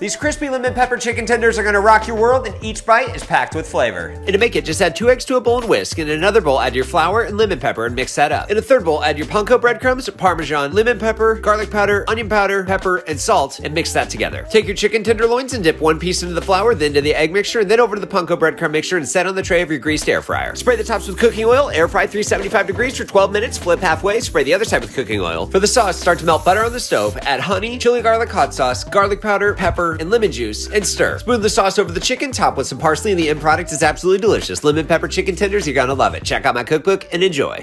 These crispy lemon pepper chicken tenders are gonna rock your world, and each bite is packed with flavor. And to make it, just add two eggs to a bowl and whisk. In another bowl, add your flour and lemon pepper and mix that up. In a third bowl, add your panko breadcrumbs, parmesan, lemon pepper, garlic powder, onion powder, pepper, and salt, and mix that together. Take your chicken tenderloins and dip one piece into the flour, then to the egg mixture, and then over to the panko breadcrumb mixture and set on the tray of your greased air fryer. Spray the tops with cooking oil, air fry 375 degrees for 12 minutes, flip halfway, spray the other side with cooking oil. For the sauce, start to melt butter on the stove, add honey, chili garlic hot sauce, garlic powder, pepper, and lemon juice and stir. Smooth the sauce over the chicken, top with some parsley, and the end product is absolutely delicious. Lemon pepper chicken tenders, you're gonna love it. Check out my cookbook and enjoy.